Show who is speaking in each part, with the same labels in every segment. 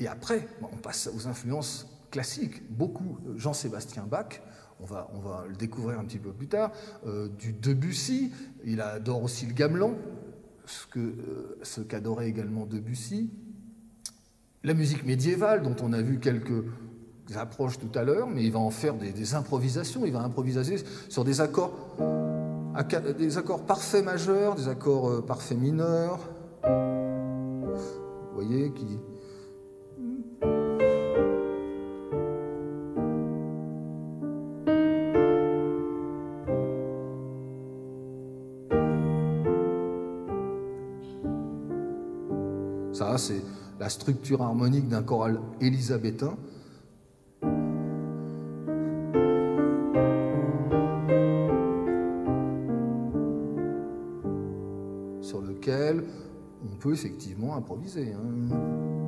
Speaker 1: Et après, on passe aux influences classiques. Beaucoup, Jean-Sébastien Bach, on va, le découvrir un petit peu plus tard, du Debussy, il adore aussi le gamelan, ce ce qu'adorait également Debussy, la musique médiévale, dont on a vu quelques approches tout à l'heure, mais il va en faire des, improvisations, il va improviser sur des accords, des accords parfaits majeurs, des accords euh, parfaits mineurs. Vous voyez, qui, Ça, c'est la structure harmonique d'un choral élisabétain. sur lequel on peut effectivement improviser. Hein.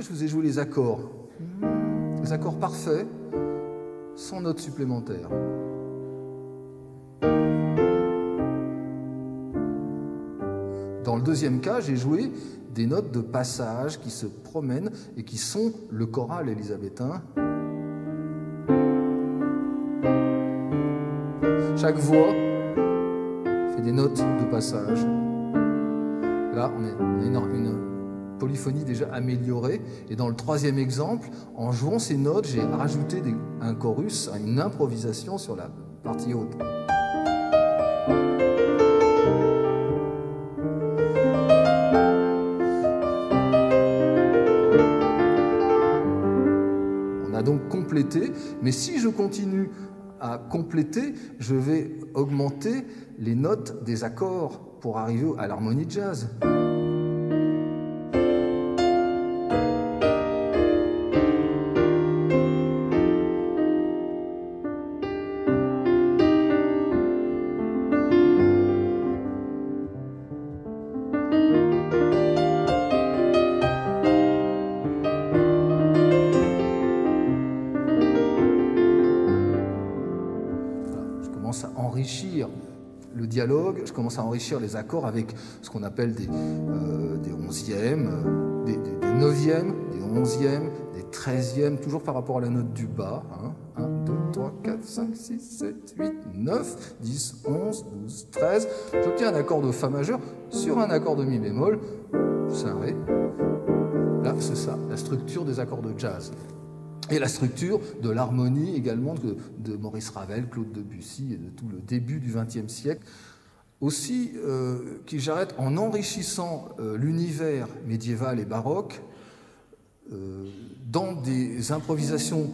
Speaker 1: Je vous ai joué les accords. Les accords parfaits, sans notes supplémentaires. Dans le deuxième cas, j'ai joué des notes de passage qui se promènent et qui sont le choral élisabétain. Chaque voix fait des notes de passage. Là, on est, une, une, polyphonie déjà améliorée. Et dans le troisième exemple, en jouant ces notes, j'ai rajouté un chorus, une improvisation sur la partie haute. On a donc complété, mais si je continue à compléter, je vais augmenter les notes des accords pour arriver à l'harmonie jazz. Je commence à enrichir les accords avec ce qu'on appelle des, euh, des onzièmes, des, neuvièmes, des onzièmes, des treizièmes, toujours par rapport à la note du bas. 1, 2, 3, 4, 5, 6, 7, 8, 9, 10, 11, 12, 13. J'obtiens un accord de Fa majeur sur un accord de Mi bémol. C'est un Ré. Là, c'est ça, la structure des accords de jazz. Et la structure de l'harmonie également de, Maurice Ravel, Claude Debussy et de tout le début du XXe siècle. Aussi, euh, qui j'arrête en enrichissant euh, l'univers médiéval et baroque euh, dans des improvisations,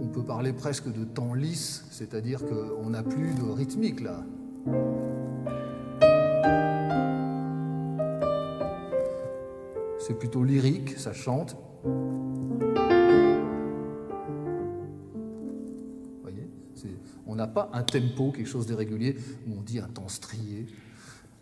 Speaker 1: on peut parler presque de temps lisse, c'est-à-dire qu'on n'a plus de rythmique là. C'est plutôt lyrique, ça chante. On n'a pas un tempo, quelque chose d'irrégulier, où on dit un temps strié.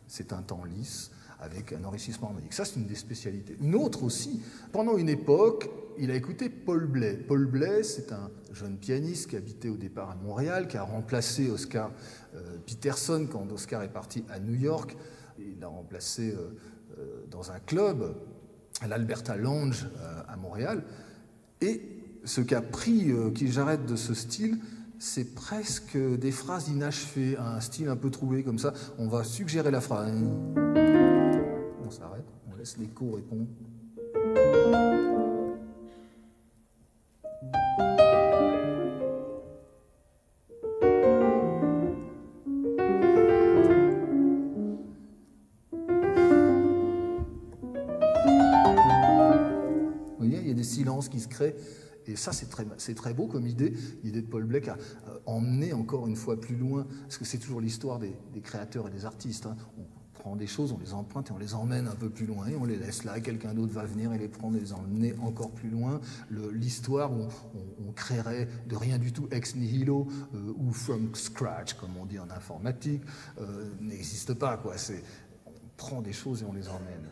Speaker 1: C'est un temps lisse, avec un enrichissement harmonique. Ça, c'est une des spécialités. Une autre aussi, pendant une époque, il a écouté Paul Blais. Paul Blais, c'est un jeune pianiste qui habitait au départ à Montréal, qui a remplacé Oscar euh, Peterson quand Oscar est parti à New York. Il l'a remplacé euh, euh, dans un club, l'Alberta Lounge à Montréal. Et ce qu'a pris, qui j'arrête de ce style, c'est presque des phrases inachevées, un style un peu trouvé comme ça. On va suggérer la phrase. On s'arrête, on laisse l'écho répondre. Vous voyez, il y a des silences qui se créent. Et ça, c'est très, beau comme idée. L'idée de Paul Blake a emmené encore une fois plus loin, parce que c'est toujours l'histoire des, créateurs et des artistes. Hein. On prend des choses, on les emprunte et on les emmène un peu plus loin, et on les laisse là, quelqu'un d'autre va venir et les prendre et les emmener encore plus loin. L'histoire où on, créerait de rien du tout ex nihilo euh, ou from scratch, comme on dit en informatique, euh, n'existe pas. Quoi. On prend des choses et on les emmène.